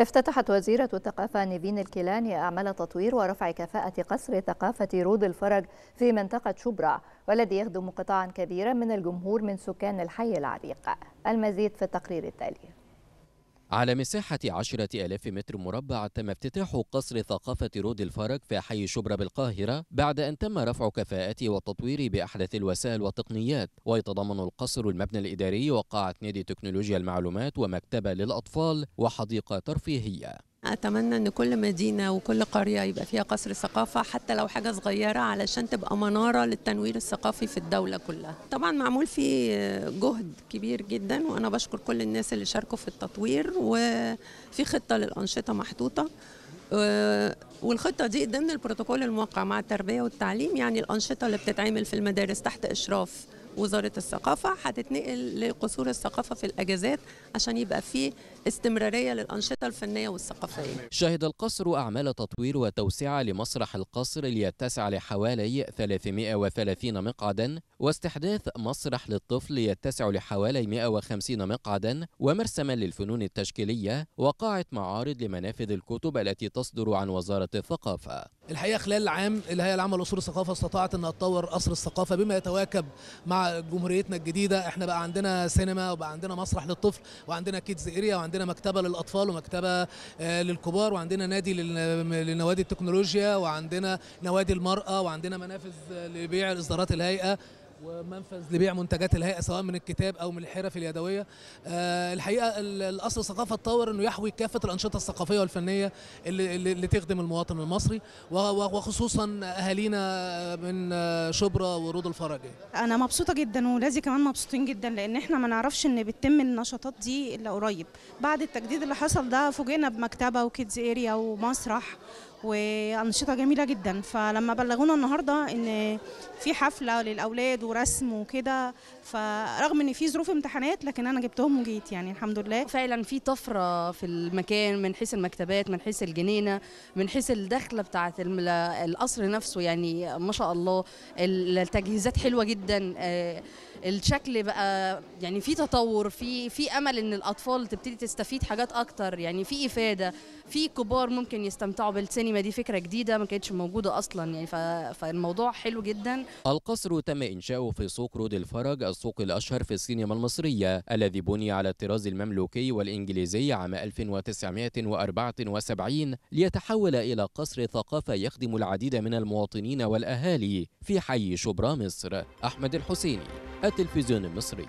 افتتحت وزيرة الثقافة نيفين الكيلاني أعمال تطوير ورفع كفاءة قصر ثقافة رود الفرج في منطقة شبرا والذي يخدم قطاعا كبيرا من الجمهور من سكان الحي العريق. المزيد في التقرير التالي. على مساحة عشرة ألاف متر مربع تم افتتاح قصر ثقافة رود الفرج في حي شبرا بالقاهرة بعد أن تم رفع كفاءته والتطوير بأحدث الوسائل والتقنيات. ويتضمن القصر المبنى الإداري وقاعة نادي تكنولوجيا المعلومات ومكتبة للأطفال وحديقة ترفيهية. أتمنى إن كل مدينة وكل قرية يبقى فيها قصر ثقافة حتى لو حاجة صغيرة علشان تبقى منارة للتنوير الثقافي في الدولة كلها. طبعا معمول فيه جهد كبير جدا وأنا بشكر كل الناس اللي شاركوا في التطوير وفي خطة للأنشطة محطوطة. والخطة دي ضمن البروتوكول الموقع مع التربية والتعليم يعني الأنشطة اللي بتتعمل في المدارس تحت إشراف وزارة الثقافة هتتنقل لقصور الثقافة في الأجازات عشان يبقى في استمرارية للأنشطة الفنية والثقافية. شهد القصر أعمال تطوير وتوسعة لمسرح القصر ليتسع لحوالي 330 مقعدا واستحداث مسرح للطفل يتسع لحوالي 150 مقعدا ومرسما للفنون التشكيلية وقاعة معارض لمنافذ الكتب التي تصدر عن وزارة الثقافة. الحقيقة خلال العام الهيئة العامة لأصول الثقافة استطاعت أن تطور قصر الثقافة بما يتواكب مع جمهوريتنا الجديدة. إحنا بقى عندنا سينما وبقى عندنا مسرح للطفل وعندنا كيدز اريا وعندنا مكتبة للأطفال ومكتبة للكبار وعندنا نادي لنوادي التكنولوجيا وعندنا نوادي المرأة وعندنا منافذ لبيع إصدارات الهيئة ومنفذ لبيع منتجات الهيئة سواء من الكتاب أو من الحرف اليدوية. أه الحقيقة الأصل الثقافة اتطور إنه يحوي كافة الأنشطة الثقافية والفنية اللي, اللي تخدم المواطن المصري وخصوصا أهالينا من شبرا ورود الفرج أنا مبسوطة جدا وولادي كمان مبسوطين جدا لأن إحنا ما نعرفش إن بتتم النشاطات دي إلا قريب. بعد التجديد اللي حصل ده فوجئنا بمكتبة وكيدز اريا ومسرح وأنشطة جميلة جدا. فلما بلغونا النهارده إن في حفلة للأولاد ورسم وكده فرغم إن في ظروف امتحانات لكن أنا جبتهم وجيت يعني الحمد لله. فعلا في طفرة في المكان من حيث المكتبات من حيث الجنينة من حيث الدخلة بتاعه القصر نفسه. يعني ما شاء الله التجهيزات حلوة جدا. الشكل بقى يعني في تطور في في أمل إن الأطفال تبتدي تستفيد حاجات أكتر يعني في إفادة في كبار ممكن يستمتعوا بالسينما دي فكرة جديدة ما كانتش موجودة أصلا يعني فالموضوع حلو جدا. القصر تم إنشاؤه في سوق رود الفرج السوق الأشهر في السينما المصرية الذي بني على الطراز المملوكي والإنجليزي عام 1974 ليتحول إلى قصر ثقافة يخدم العديد من المواطنين والأهالي في حي شبرا مصر. أحمد الحسيني. التلفزيون المصري.